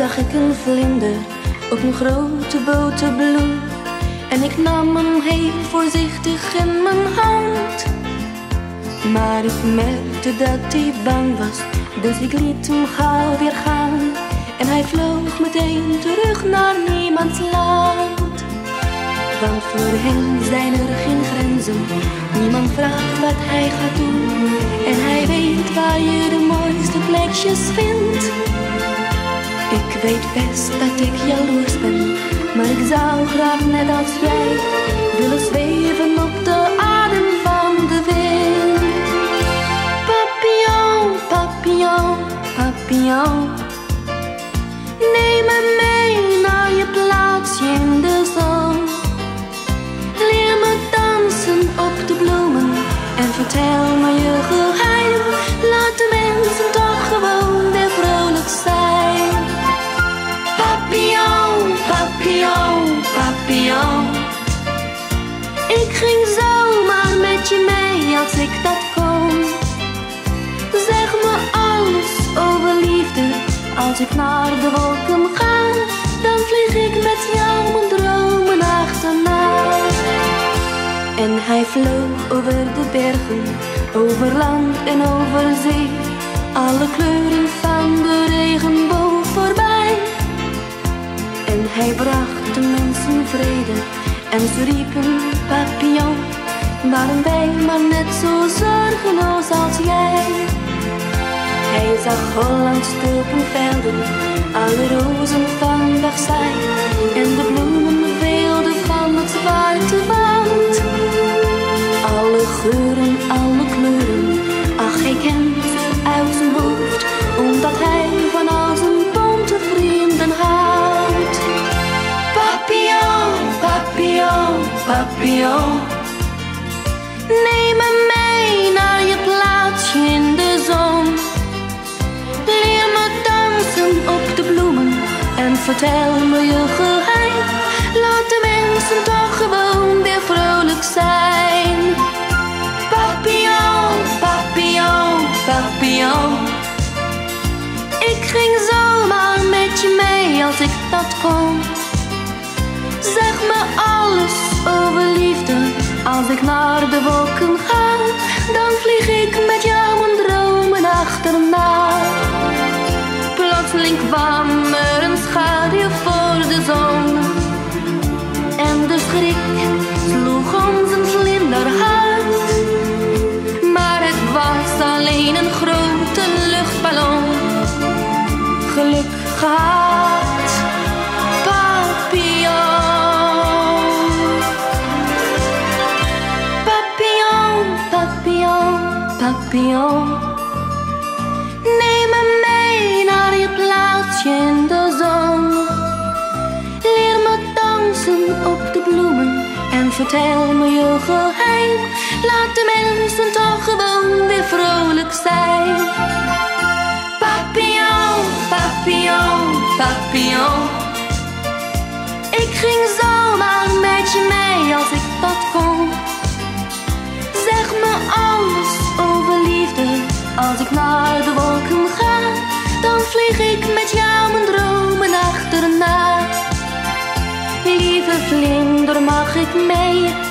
zag ik een vlinder op een grote boterbloem. En ik nam hem heel voorzichtig in mijn hand. Maar ik merkte dat hij bang was, dus ik liet hem gauw weer gaan. En hij vloog meteen terug naar niemands land. Want voor hem zijn er geen grenzen, niemand vraagt wat hij gaat doen. En hij weet waar je de mooiste plekjes vindt. Weet best dat ik jaloers ben, maar ik zou graag net als jij willen zweven op de adem van de wind. Papillon, papillon, papillon. Neem me mee naar je plaatsje in de zon. Leer me dansen op de bloemen en vertel me je geheim. Laat de als ik dat kon. Zeg me alles over liefde. Als ik naar de wolken ga, dan vlieg ik met jou mijn dromen achterna. En hij vloog over de bergen, over land en over zee. Alle kleuren Waren wij maar net zo zorgeloos als jij. Hij zag Hollands tulpenvelden, alle rozen van Versailles en de bloemen veelden van het zwarte. Alle geuren, alle kleuren, ach hij kent ze uit zijn hoofd, omdat hij van al zijn bonte vrienden houdt. Papillon, papillon, papillon, vertel me je geheim. Laat de mensen toch gewoon weer vrolijk zijn. Papillon, papillon, papillon. Ik ging zomaar met je mee als ik dat kon. Zeg me alles over liefde. Als ik naar de wolken ga, dan vlieg ik met jou mijn dromen achterna. Plotseling kwam schrik sloeg ons een vlinder uit. Maar het was alleen een grote luchtballon. Geluk gehad, papillon. Papillon, papillon, papillon. Neem me mee naar je plaatsje vertel me je geheim. Laat de mensen toch gewoon weer vrolijk zijn. Papillon, papillon, papillon. Ik ging zomaar may